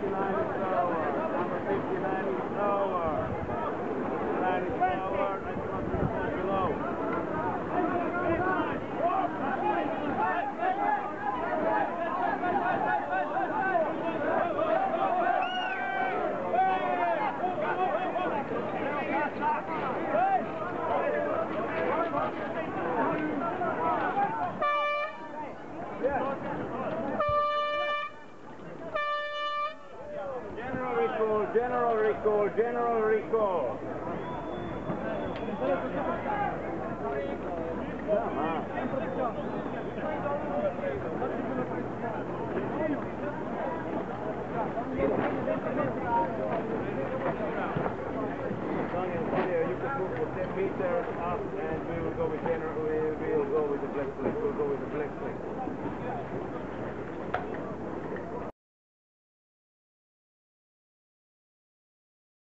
General recall, general recall, general recall. Sonny, Sonny, you can move for 10 meters up and we will go with general, we will go with the black flag, we'll go with the black flag.